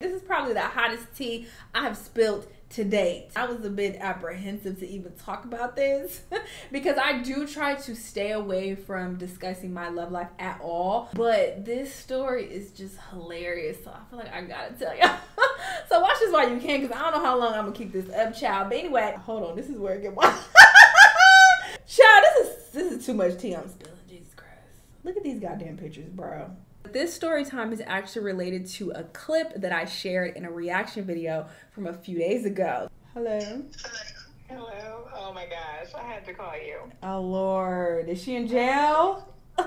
This is probably the hottest tea I have spilled to date. I was a bit apprehensive to even talk about this because I do try to stay away from discussing my love life at all. But this story is just hilarious. So I feel like I gotta tell y'all. so watch this while you can because I don't know how long I'm gonna keep this up, child. But anyway, hold on. This is where it get wild. child, this is this is too much tea I'm spilling. Jesus Christ. Look at these goddamn pictures, bro. This story time is actually related to a clip that I shared in a reaction video from a few days ago. Hello. Hello. Oh my gosh, I had to call you. Oh Lord, is she in jail?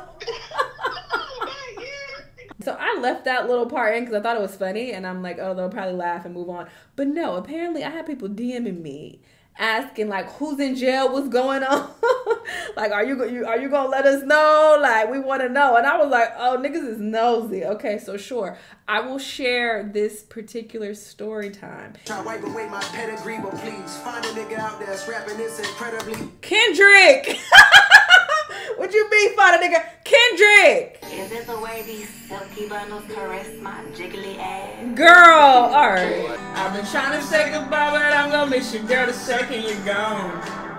So I left that little part in because I thought it was funny, and I'm like, oh, they'll probably laugh and move on. But no, apparently I had people DMing me asking like who's in jail, what's going on, like are you, you are you gonna let us know? Like we want to know. And I was like, oh, niggas is nosy. Okay, so sure, I will share this particular story time. Try wipe away my pedigree, but please find a nigga out there rapping this incredibly. Kendrick. What you mean, find a nigga? Kendrick. Is it the way these silky bundles caress my jiggly ass? Girl, alright. I've been trying to say goodbye, but I'm gonna miss you, girl, the second you're gone.